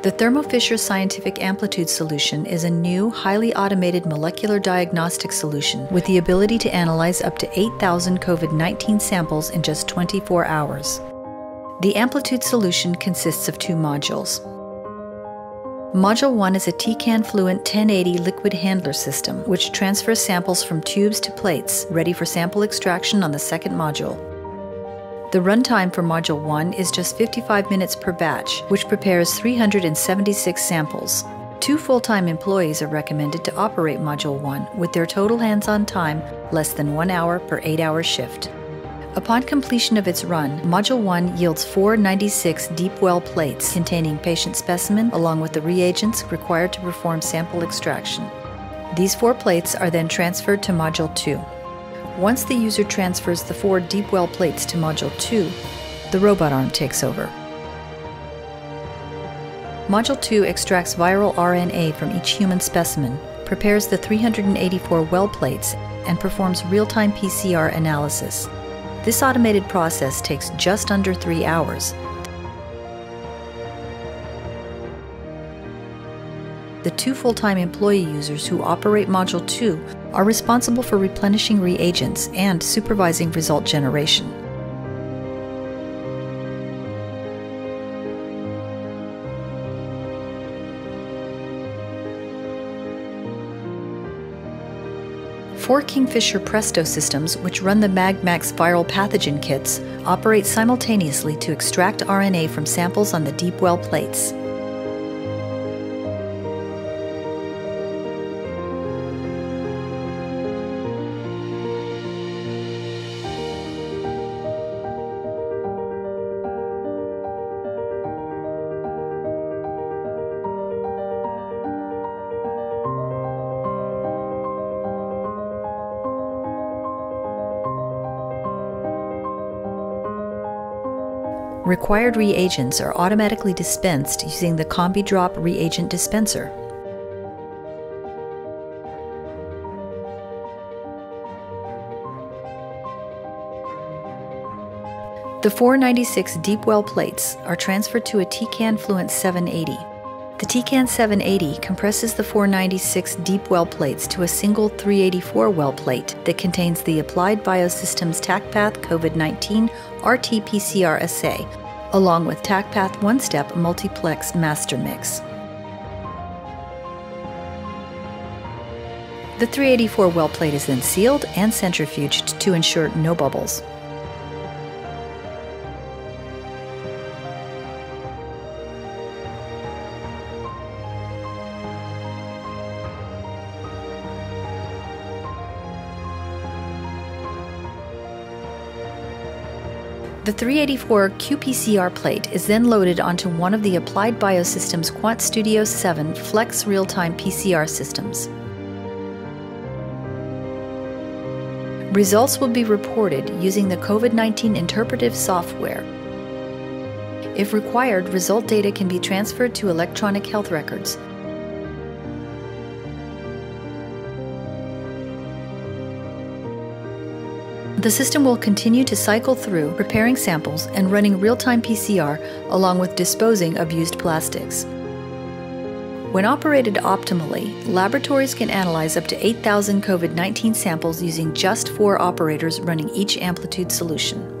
The Thermo Fisher Scientific Amplitude solution is a new, highly automated molecular diagnostic solution with the ability to analyze up to 8,000 COVID 19 samples in just 24 hours. The Amplitude solution consists of two modules. Module 1 is a Tecan Fluent 1080 liquid handler system, which transfers samples from tubes to plates, ready for sample extraction on the second module. The runtime for Module 1 is just 55 minutes per batch, which prepares 376 samples. Two full time employees are recommended to operate Module 1 with their total hands on time less than one hour per eight hour shift. Upon completion of its run, Module 1 yields 496 deep well plates containing patient specimen along with the reagents required to perform sample extraction. These four plates are then transferred to Module 2. Once the user transfers the four deep well plates to Module 2, the robot arm takes over. Module 2 extracts viral RNA from each human specimen, prepares the 384 well plates, and performs real time PCR analysis. This automated process takes just under three hours. The two full time employee users who operate Module 2 are responsible for replenishing reagents and supervising result generation. Four Kingfisher Presto systems, which run the MagMax viral pathogen kits, operate simultaneously to extract RNA from samples on the deep well plates. Required reagents are automatically dispensed using the CombiDrop reagent dispenser. The 496 deep well plates are transferred to a Tecan Fluent 780. The Tecan 780 compresses the 496 deep well plates to a single 384 well plate that contains the Applied Biosystems TaqPath COVID 19 RT PCR assay, along with TaqPath One Step Multiplex Master Mix. The 384 well plate is then sealed and centrifuged to ensure no bubbles. The 384 qPCR plate is then loaded onto one of the Applied Biosystems QuantStudio 7 Flex real-time PCR systems. Results will be reported using the COVID-19 interpretive software. If required, result data can be transferred to electronic health records, The system will continue to cycle through, preparing samples and running real time PCR along with disposing of used plastics. When operated optimally, laboratories can analyze up to 8,000 COVID 19 samples using just four operators running each amplitude solution.